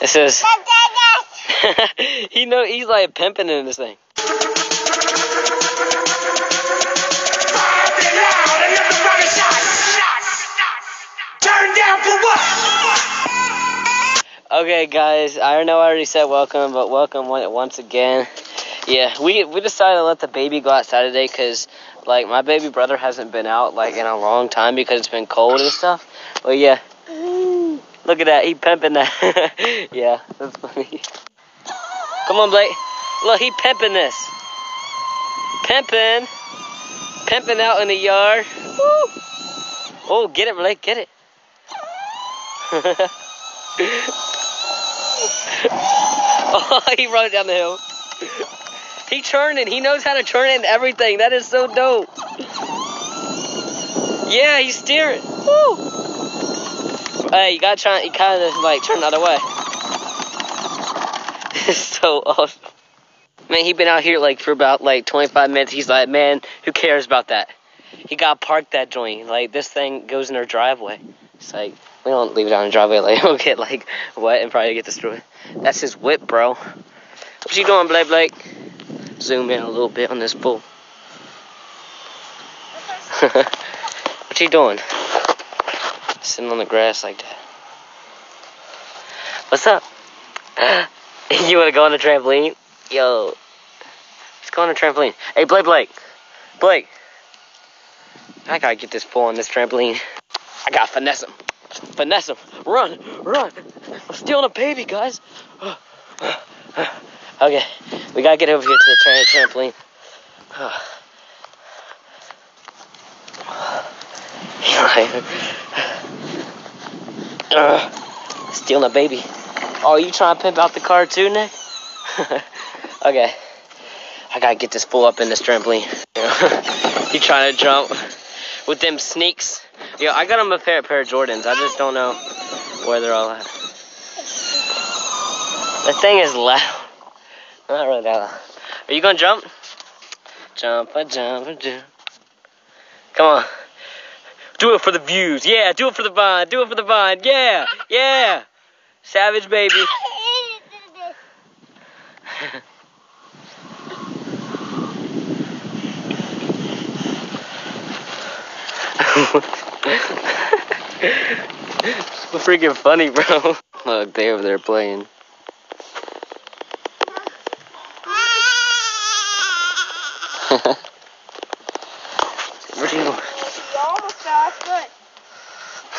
It says he know he's like pimping in this thing. Turn down for what? Okay, guys, I don't know I already said welcome, but welcome once again. Yeah, we we decided to let the baby go outside today because, like, my baby brother hasn't been out like in a long time because it's been cold and stuff. But yeah, look at that, he pimping that. yeah, that's funny. Come on, Blake. Look, he pimping this. Pimping, pimping out in the yard. Woo. Oh, get it, Blake, get it. oh, he rode down the hill. He it. He knows how to turn and everything. That is so dope. Yeah, he's steering. Woo. Hey, you gotta try. You kind of like turn the other way. Is so awesome. Man, he been out here like for about like 25 minutes. He's like, man, who cares about that? He got parked that joint. Like this thing goes in our driveway. It's like we don't leave it on the driveway. Like we'll get like wet and probably get destroyed. That's his whip, bro. What you doing, Blake? Blake? Zoom in a little bit on this bull. what you doing? Sitting on the grass like that. What's up? you wanna go on the trampoline? Yo. Let's go on the trampoline. Hey, Blake, Blake. Blake. I gotta get this bull on this trampoline. I gotta finesse him. Finesse him. Run, run. I'm stealing a baby, guys. okay, we gotta get over here to the tra- trampoline. uh, stealing a baby. Oh, you trying to pimp out the car too, Nick? okay. I gotta get this fool up in this trampoline. you trying to jump with them sneaks. Yo, I got him a pair, pair of Jordans. I just don't know where they're all at. The thing is loud. Not really that loud. Are you gonna jump? Jump, a jump, a jump. Come on. Do it for the views. Yeah, do it for the vine. Do it for the vine. Yeah, yeah. Savage baby. it's Freaking funny, bro. Look, they over there playing. Where'd you go? You almost fell.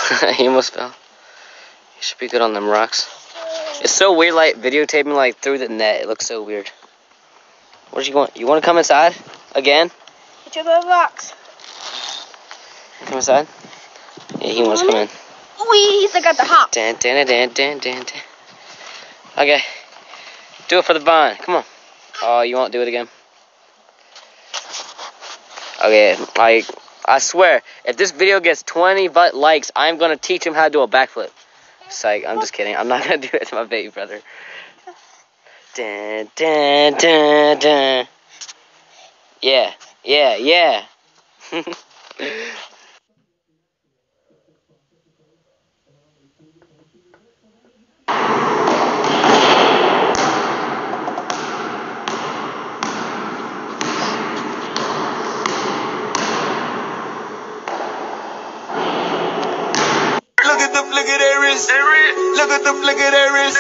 That's good. he almost fell. You should be good on them rocks. It's so weird, like videotaping like through the net. It looks so weird. What you want? You want to come inside again? Get your little box. Come inside. Yeah, he wants to come in. We still got the hop. Dan, dan, dan, dan, dan, dan. Okay. Do it for the vine. Come on. Oh, you won't do it again? Okay, like, I swear, if this video gets 20 but likes, I'm gonna teach him how to do a backflip. Psych, I'm just kidding. I'm not gonna do it to my baby brother. Dun, dun, dun, dun. Yeah, yeah, yeah. Look at the flick of their wrist. Look at the flick of their wrist.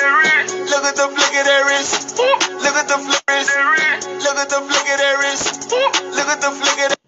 Look at the flick of their wrist. Look at the flick of their wrist. Look at the flick of their wrist. Look at the flick of their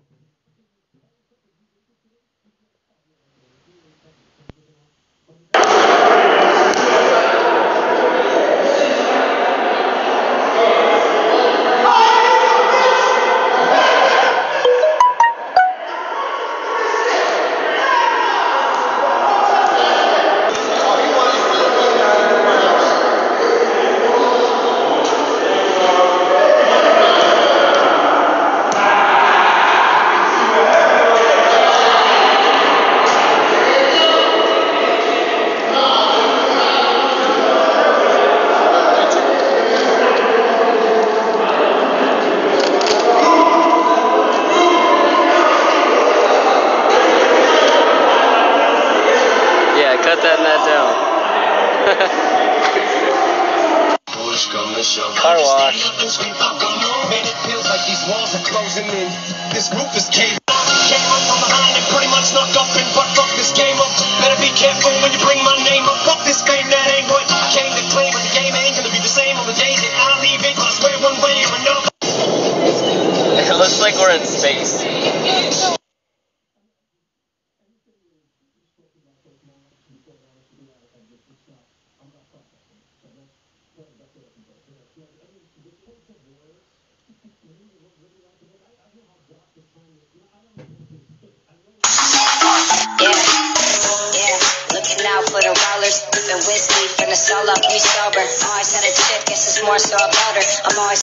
I swear one way or another. It looks like we're in space. For the rollers, sipping whiskey, finna solo, be sober. Always had a tip, guess it's more so about her. I'm always